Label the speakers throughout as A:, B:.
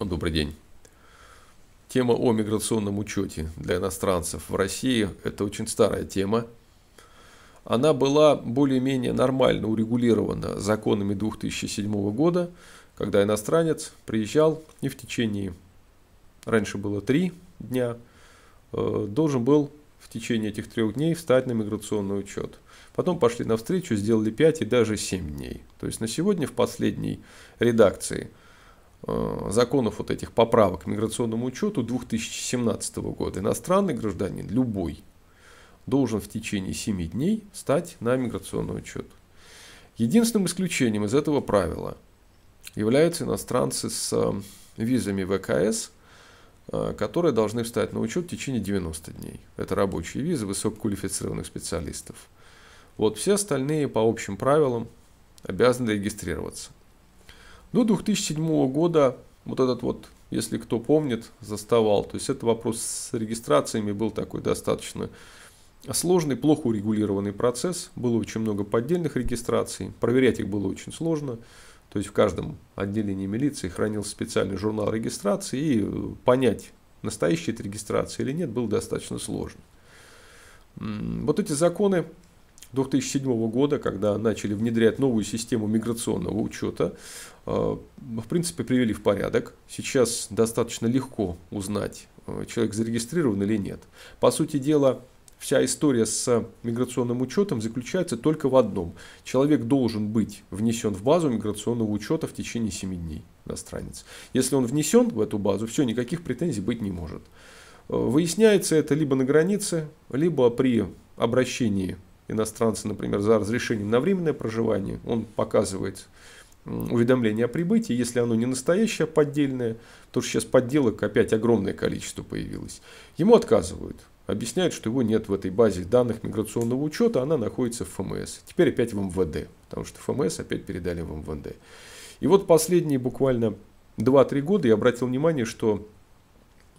A: Добрый день. Тема о миграционном учете для иностранцев в России – это очень старая тема. Она была более-менее нормально урегулирована законами 2007 года, когда иностранец приезжал и в течение, раньше было три дня, э, должен был в течение этих трех дней встать на миграционный учет. Потом пошли навстречу, сделали 5 и даже 7 дней. То есть на сегодня в последней редакции законов вот этих поправок к миграционному учету 2017 года иностранный гражданин, любой, должен в течение 7 дней стать на миграционный учет. Единственным исключением из этого правила являются иностранцы с э, визами ВКС – Э, которые должны встать на учет в течение 90 дней. Это рабочие визы высококвалифицированных специалистов. Вот все остальные по общим правилам обязаны регистрироваться. До 2007 года вот этот вот, если кто помнит, заставал. То есть это вопрос с регистрациями был такой достаточно сложный, плохо урегулированный процесс. Было очень много поддельных регистраций. Проверять их было очень сложно. То есть в каждом отделении милиции хранился специальный журнал регистрации, и понять, настоящая это регистрация или нет, было достаточно сложно. Вот эти законы 2007 года, когда начали внедрять новую систему миграционного учета, э, в принципе привели в порядок. Сейчас достаточно легко узнать, э, человек зарегистрирован или нет. По сути дела, вся история с миграционным учетом заключается только в одном. Человек должен быть внесен в базу миграционного учета в течение 7 дней, иностранец. Если он внесен в эту базу, все, никаких претензий быть не может. Э, выясняется это либо на границе, либо при обращении иностранца, например, за разрешением на временное проживание. Он показывает уведомление о прибытии, если оно не настоящее, а поддельное, то сейчас подделок опять огромное количество появилось, ему отказывают объясняют, что его нет в этой базе данных миграционного учета, она находится в ФМС. Теперь опять в МВД, потому что ФМС опять передали в МВД. И вот последние буквально 2-3 года я обратил внимание, что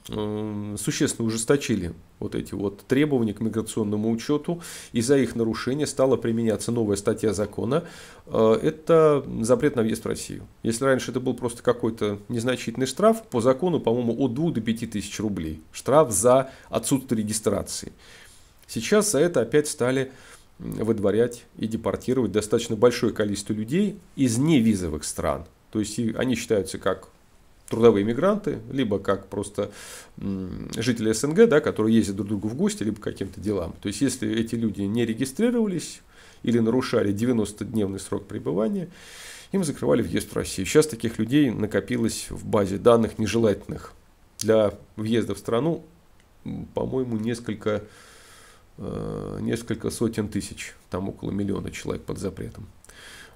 A: существенно ужесточили вот эти вот требования к миграционному учету. И за их нарушение стала применяться новая статья закона. Э, это запрет на въезд в Россию. Если раньше это был просто какой-то незначительный штраф, по закону, по-моему, от 2 до 5 тысяч рублей. Штраф за отсутствие регистрации. Сейчас за это опять стали выдворять и депортировать достаточно большое количество людей из невизовых стран. То есть они считаются как трудовые мигранты, либо как просто жители СНГ, да, которые ездят друг к другу в гости, либо каким-то делам. То есть, если эти люди не регистрировались или нарушали 90-дневный срок пребывания, им закрывали въезд в Россию. Сейчас таких людей накопилось в базе данных нежелательных для въезда в страну, по-моему, несколько, э, несколько сотен тысяч, там около миллиона человек под запретом.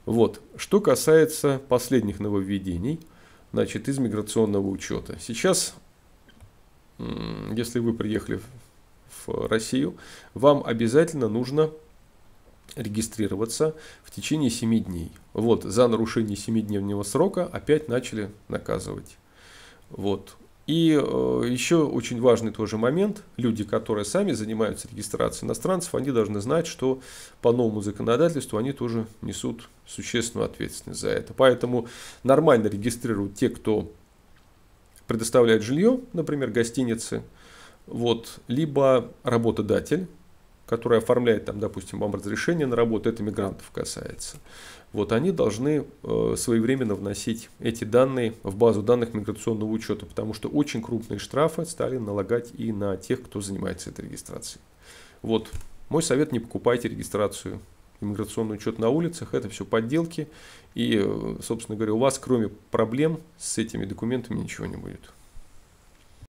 A: Вот. Что касается последних нововведений – значит, из миграционного учета. Сейчас, если вы приехали в Россию, вам обязательно нужно регистрироваться в течение 7 дней. Вот, за нарушение 7-дневного срока опять начали наказывать. Вот. И э, еще очень важный тоже момент, люди, которые сами занимаются регистрацией иностранцев, они должны знать, что по новому законодательству они тоже несут существенную ответственность за это. Поэтому нормально регистрируют те, кто предоставляет жилье, например, гостиницы, вот, либо работодатель, который оформляет, там, допустим, вам разрешение на работу, это мигрантов касается вот они должны э, своевременно вносить эти данные в базу данных миграционного учета, потому что очень крупные штрафы стали налагать и на тех, кто занимается этой регистрацией. Вот, мой совет, не покупайте регистрацию иммиграционный учет на улицах, это все подделки. И, э, собственно говоря, у вас кроме проблем с этими документами ничего не будет.